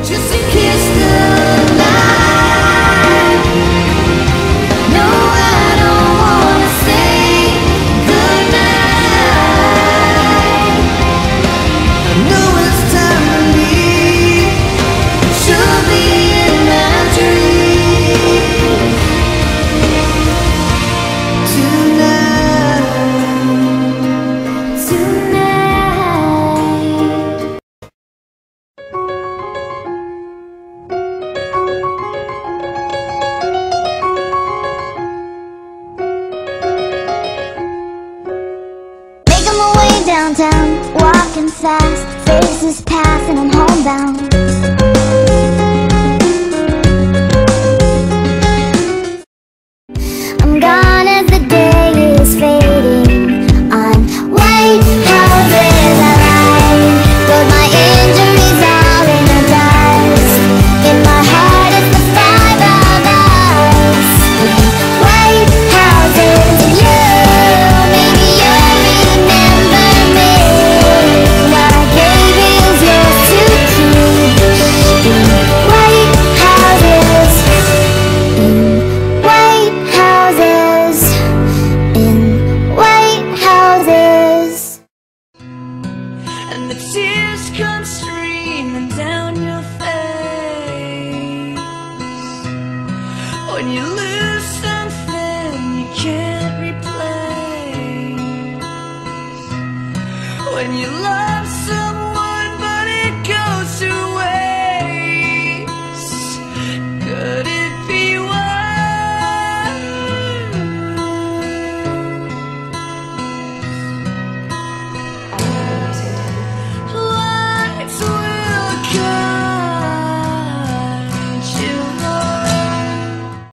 Just in case. walking fast Faces pass and I'm homebound. tears come streaming down your face. When you lose something you can't replace. When you love someone